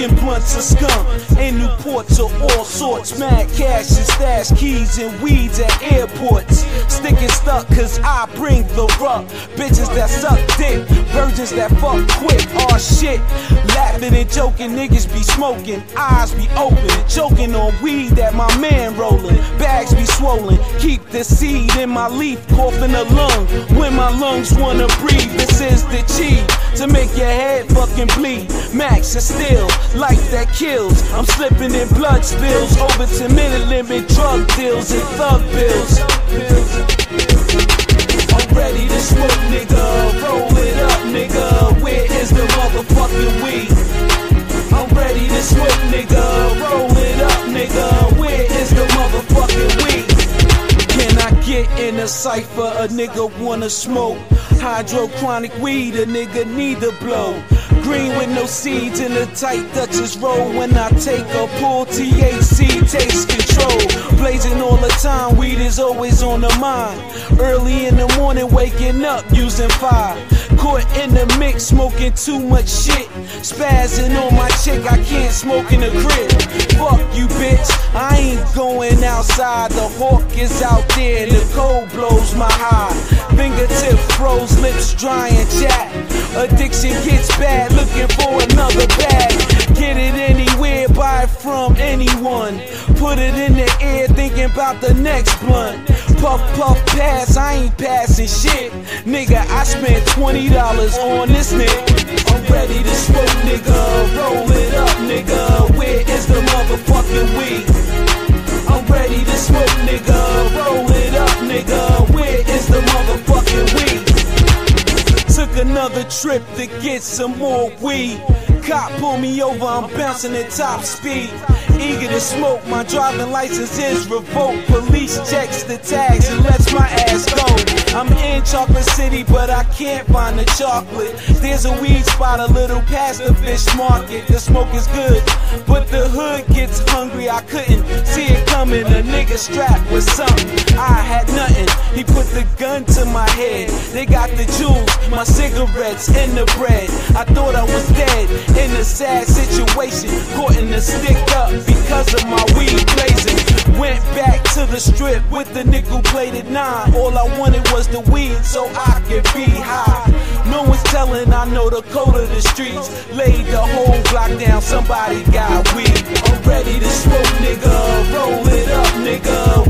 million resorts of all sorts. Mad cash and stash keys and weeds at airports. Sticking stuck cause I bring the rough. Bitches that suck dick, virgins that fuck quick. Aw shit. Laughing and joking, niggas be smoking. Eyes be open, choking on weed that my man rolling. Bags be swollen, keep the seed in my leaf, coughing a lung. When my lungs wanna breathe, this is the cheat to make your head fucking bleed. Max is still that kills. I'm slipping in blood spills over to minute limit drug deals and thug bills. I'm ready to smoke, nigga. Roll it up, nigga. Where is the motherfucking weed? I'm ready to smoke, nigga. Roll it up, nigga. Where is the motherfucking weed? Can I get in a cipher? A nigga wanna smoke. Hydrochronic weed, a nigga need to blow. Green with no seeds in a tight Dutchess roll. When I take a pull, THC takes control. Blazing all the time, weed is always on the mind. Early in the morning, waking up using fire. Caught in the mix, smoking too much shit. Spazzing on my chick, I can't smoke in the crib. Fuck you, bitch. I ain't going outside. The hawk is out there, the cold blows my high. Fingertip froze, lips dry and chat. Addiction gets bad, looking for another bag. Get it anywhere, buy it from anyone. Put it in the air, thinking about the next blunt. Puff, puff, pass, I ain't passing shit. Nigga, I spent $20 on this nigga. I'm ready to smoke, nigga. Roll it up, nigga. Where is the motherfucking weed? I'm ready to smoke, nigga. Roll it up, nigga. Where is the motherfucking weed? Took another trip to get some more weed. Cop pulled me over, I'm bouncing at top speed. Eager to smoke, my driving license is revoked. Police checks the tags in Chocolate City, but I can't find the chocolate. There's a weed spot a little past the fish market. The smoke is good, but the hood gets hungry. I couldn't see it coming. A nigga strapped with something. I had nothing. He put the gun to my head. They got the jewels, my cigarettes, and the bread. I thought I was dead in a sad situation. Caught in the stick up because of my the strip with the nickel plated nine. All I wanted was the weed so I could be high. No one's telling, I know the code of the streets. Laid the whole block down, somebody got weed. I'm ready to smoke, nigga. Roll it up, nigga.